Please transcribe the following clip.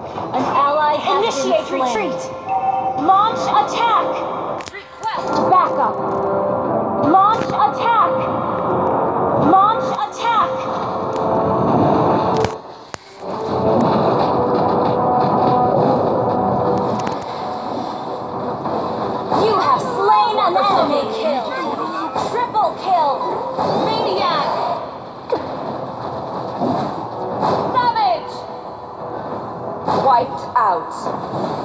An ally has Initiate been slain. retreat. Launch attack. Request Backup. Launch attack. Launch attack. You have wiped out.